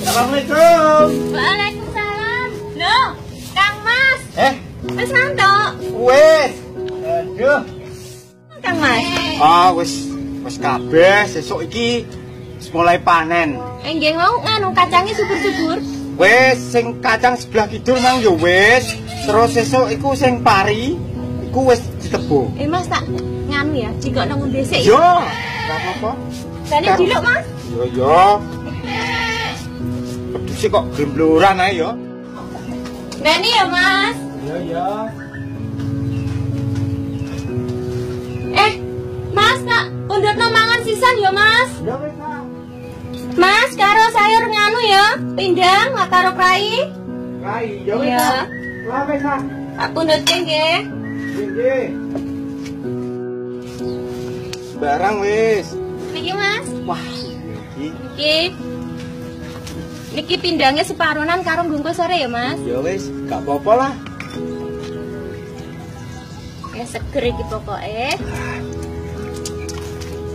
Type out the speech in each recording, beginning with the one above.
Assalamualaikum. Waalaikumsalam. Loh, Kang Mas. Eh, Wis ngantuk. wes. Aduh. Kang Mas. Ah, wis wis kabeh sesuk iki mulai panen. Eh, nggih mau nganu kacangnya subur-subur. Wes sing kacang sebelah kidul mang yo wis. Terus sesuk iku sing pari iku wis ditebo. Eh, Mas tak nganu ya, jika nang dhisik. Yo, ora apa-apa. Jane diluk, Mas. Yo yo. Pedus kok gembloran ae yo. Beni ya, Mas. Yo yo. Eh, Mas tak pundhutno mangan sisan ya, Mas. Yo wis. Mas, karo sayur nganu ya, pindang karo prai. Rai, yo wis. Iya. Kak. Lah wis. Kak. Tak pundhutke nggih. Nggih. Barang wis. Niki, Mas. Wah, iki Niki. Niki pindangnya separunan karo bungkus sore ya, Mas. ya wis, gak apa-apa lah. Ya seger iki pokoke.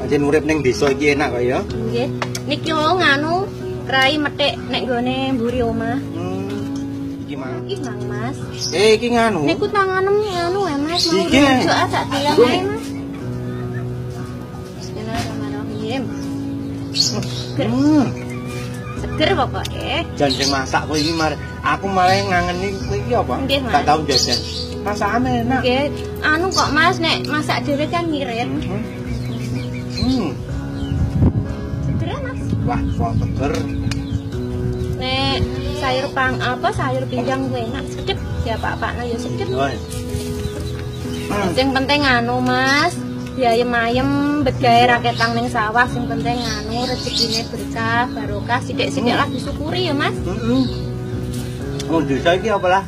Aja urip ning desa iki enak kok ya. Nggih. Niki mau nganu rai metik nek gone mburi omah. Hmm. Iki mang. Ih, Mang Mas. Eh, iki nganu. Niku tanganem anu ya, Mas. Mau Iki. sak tiang Gue. ae, Mas. Bismillahirrahmanirrahim. Seger, Hmm. seger pokoke. Jan sing masak kowe iki mar aku malah ngangeni kowe iki apa? Nggih, Mas. Gak tau jajan. Masakane enak. Nggih, anu kok Mas nek masak dhewe kan ngirit. Hmm. Hmm. Seger ya, Mas. Wah, kok seger. Nek sayur pang apa sayur pindang kuwi enak sedep ya Pak-pak ya sedep. Wah. Hmm. Penting anu Mas, biaya mayem bet gawe raketang ning sawah sing penting anu rezekine berkah, barokah sithik-sithik lah disyukuri ya Mas. Heeh. Oh, desa iki apa lah?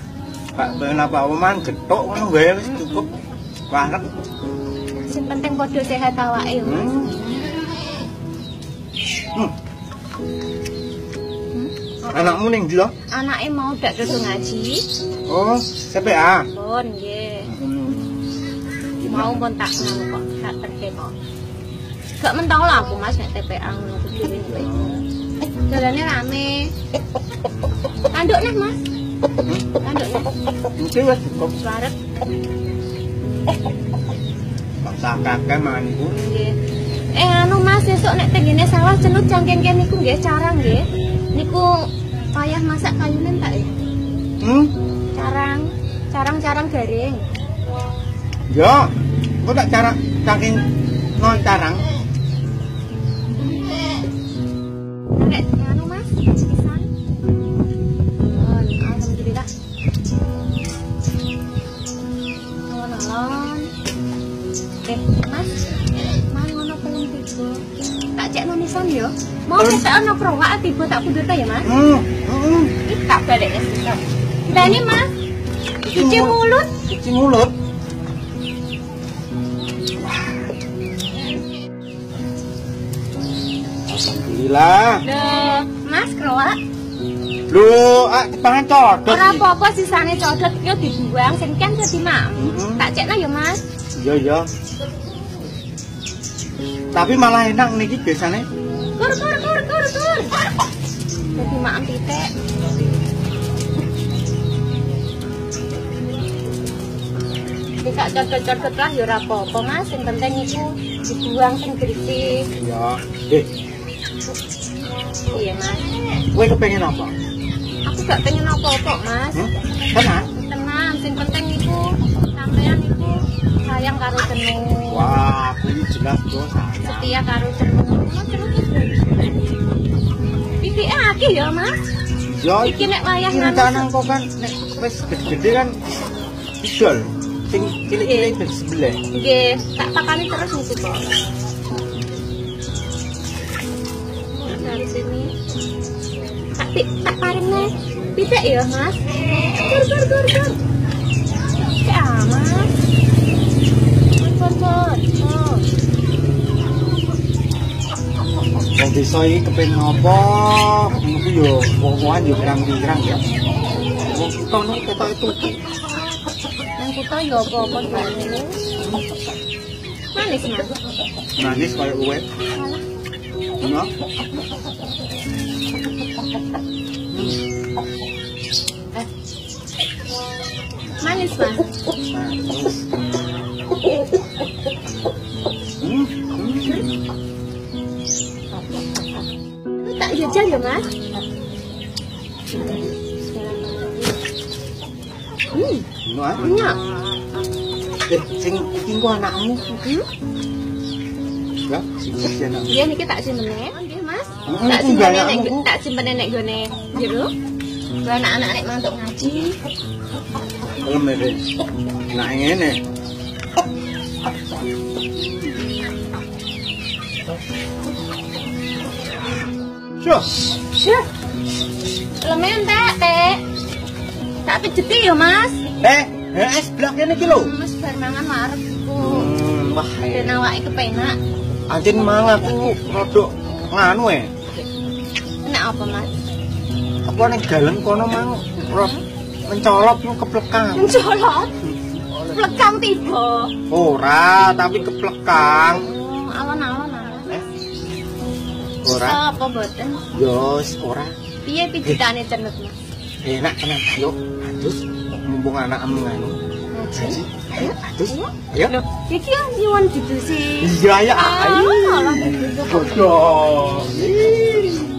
Pak pengen apa oman getok ngono gawe wis cukup. Warek. Sing penting padha sehat awake Mas. Hmm. Hmm. Anakmu ning ndi? Anake mau dak dodo ngaji. Oh, CPA. Pun nggih. Hmm. Mau pun tak nganu kok, tak terke kok. Gak mentau lah aku Mas nek TPA ngono kuwi kuwi. Eh, dalane rame. Tanduk nih Mas. Tanduk nih. Mungkin wis cukup Suarep. Bangsa kakek mangan iku. Nggih. Eh anu Mas sesuk nek tenggene sawah cenut cangkeng niku nggih carang nggih. Niku payah masak kayunen tak ya? Hmm? Carang, carang-carang garing. Yo. Kok tak cara saking non carang. Yo. Mau kita ono prowak tiba tak ya, Mas. Hmm. Hmm. Ih, tak balik ya. Lah ini Mas, cuci mulut. Cuci mulut. Alhamdulillah. Loh, Mas. Lu ah pangan codot. Ora iki. apa-apa sisane codot dibuang sing kan dadi mak. Mm-mm. Tak cekno ya, Mas. Iya iya. Tapi malah enak niki biasanya. Kur kur kur kur kur. Dadi mak titik. Bisa codot-codot lah ya ora apa-apa, Mas. Sing penting iku dibuang sing bersih. Iya. Eh, Iya, Mas. kowe kepengen apa? Aku gak pengen apa-apa, Mas. Hmm? Tenang. Tenang, sing penting iku sampean iku sayang karo jeneng. Wah, kuwi jelas sayang. Setia karo jeneng. Ya, Mas. Yo, Iki nek wayah rencana kok kan nek wis gede-gede kan didol. Sing cilik-cilik ben sebelah. Nggih, tak pakani terus niku kok. Dari sini. Tak tak paringne pitik ya, Mas. Gur gur gur gur. Ya, Mas. Gur gur gur. Oh. Wong desa iki kepengen apa? Ngono ku yo wong-wongan yo pirang-pirang ya. Wong kutho nek ketok itu. Nang kutho ya apa-apa. Manis mas. Manis. Alah. Ono? Eh. Manis mas. Hmm. Mas? Hmm, enak. Eh, sing iki ku anakmu. Hmm? Ya, sing anakmu. Iya niki tak simpen. Nggih mas. Tak simpen nek tak simpen nek gone jero. Kalau anak-anak nek mantuk ngaji. Ini. Nah ngene. Syuh. Syah. Lemen tak, Teh. Tak pijeti ya, Mas. Eh, eh es blaknya iki lho. Mas bar mangan wareg ku. Hmm, wah. Ben awake kepenak. Anjen mang aku rodok nganu eh. Enak apa, Mas? Apa ning galeng kono mang rod mencolot nu keplekang. Mencolot. Plekang tiba. Ora, tapi keplekang. Oh, alon-alon alon. Ora. Apa boten? Yos, ora. Piye pijitane cenut, Mas? Enak tenan. Ayo, adus. Mumpung anakmu. Ngaji. Ayo, adus. Ayo. Iki kan nyuwun didusi. Iya ya. Ah, Ayo. malah. Bodoh. Ih.